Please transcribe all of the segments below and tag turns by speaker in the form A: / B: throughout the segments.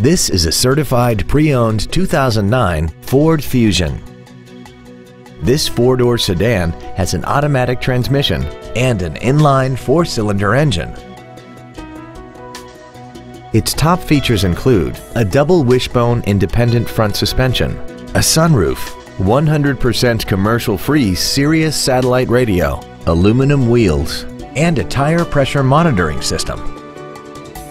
A: This is a certified pre-owned 2009 Ford Fusion. This four-door sedan has an automatic transmission and an inline four-cylinder engine. Its top features include a double wishbone independent front suspension, a sunroof, 100% commercial-free Sirius satellite radio, aluminum wheels, and a tire pressure monitoring system.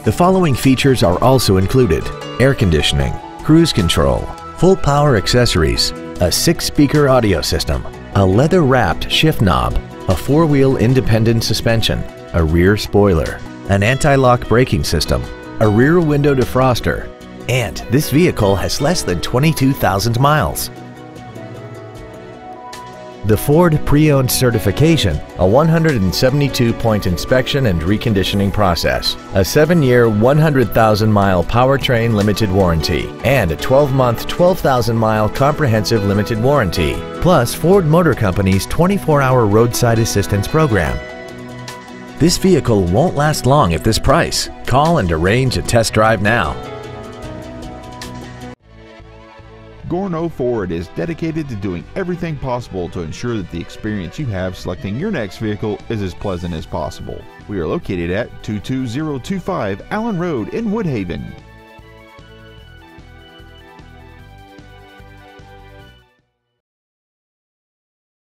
A: The following features are also included. Air conditioning, cruise control, full power accessories, a six-speaker audio system, a leather-wrapped shift knob, a four-wheel independent suspension, a rear spoiler, an anti-lock braking system, a rear window defroster, and this vehicle has less than 22,000 miles. The Ford Pre-Owned Certification, a 172-point inspection and reconditioning process, a 7-year, 100,000-mile powertrain limited warranty, and a 12-month, 12,000-mile comprehensive limited warranty, plus Ford Motor Company's 24-hour roadside assistance program. This vehicle won't last long at this price. Call and arrange a test drive now.
B: Gorno oh Ford is dedicated to doing everything possible to ensure that the experience you have selecting your next vehicle is as pleasant as possible. We are located at 22025 Allen Road in Woodhaven.